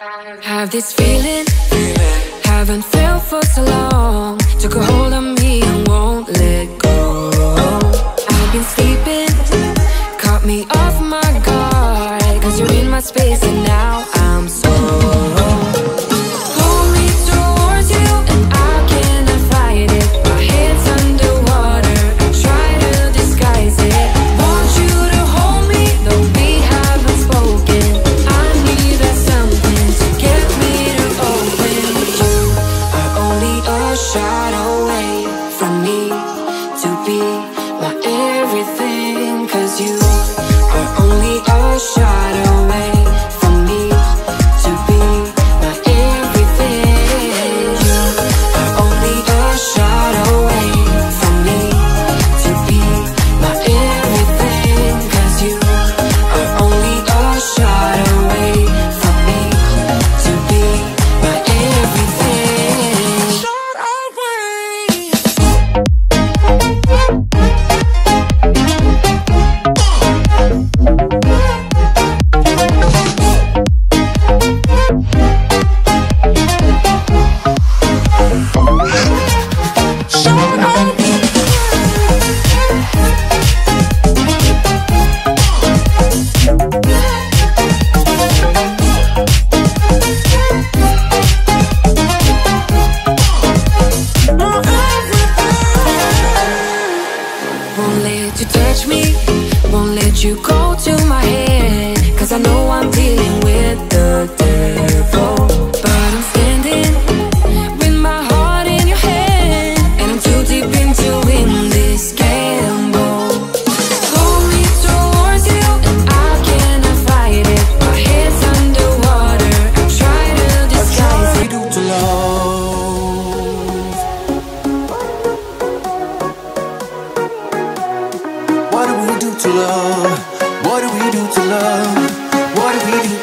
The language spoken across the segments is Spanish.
Have this feeling, feeling, haven't felt for so long. Took a hold of me and won't let go. I've been sleeping, caught me off my guard. Cause you're in my space and now I love? What do we do to love? What do we do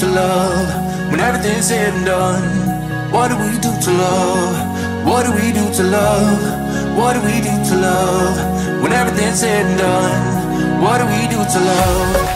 to love when everything's said and done? What do we do to love? What do we do to love? What do we do to love when everything's said and done? What do we do to love?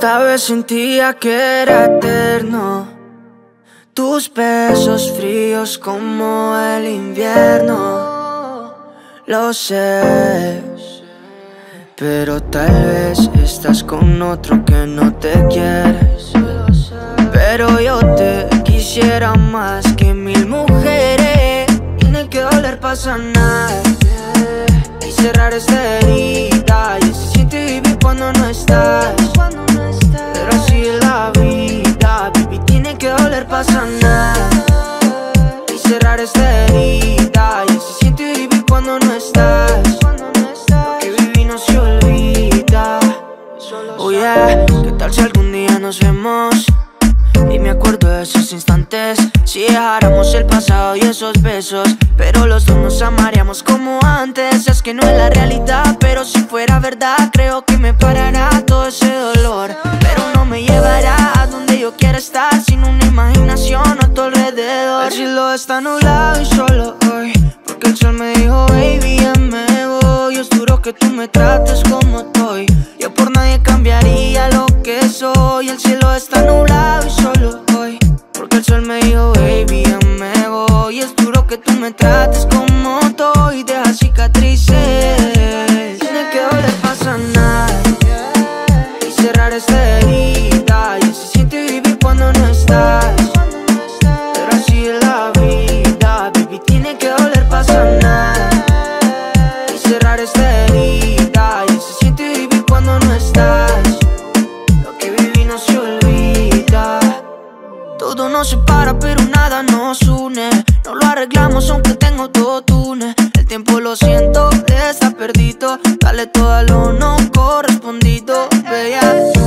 Esta vez sentía que era eterno. Tus besos fríos como el invierno. Lo sé. Pero tal vez estás con otro que no te quieres. Pero yo te quisiera más que mil mujeres. Tiene que doler para sanar y cerrar esta herida. Nos amaríamos como antes. Es que no es la realidad Pero si fuera verdad Creo que me parará todo ese dolor. Pero no me llevará a donde yo quiera estar Sin una imaginación a tu alrededor. El cielo está nublado y solo hoy Porque el sol me dijo baby ya me voy Es duro que tú me trates como estoy. Yo por nadie cambiaría lo que soy. El cielo está nublado y solo hoy Porque el sol me dijo baby ya me que tú me trates como estoy Deja cicatrices. Tiene que doler para sanar Y cerrar esta herida. Y se siente vivir cuando no estás. Pero así es la vida Baby. Tiene que doler para sanar y cerrar esta herida. Y se siente vivir cuando no estás. Lo que viví no se olvida. Todo nos separa, pero nada Dale todo lo no correspondido. Vea,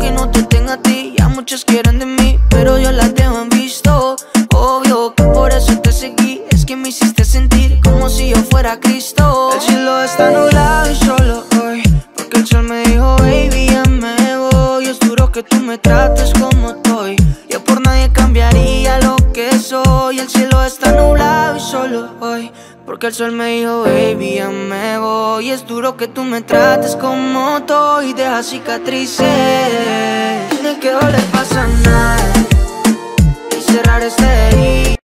que no te tenga a ti. Ya muchos quieren de mí, pero yo las tengo en visto. Obvio que por eso te seguí. Es que me hiciste sentir como si yo fuera Cristo. El cielo está nublado y solo hoy. Porque el sol me dijo, baby, ya me voy. Es duro que tú me trates Porque el sol me dijo, baby, ya me voy. Es duro que tú me trates como estoy. Deja cicatrices. Tiene que doler para sanar y cerrar esta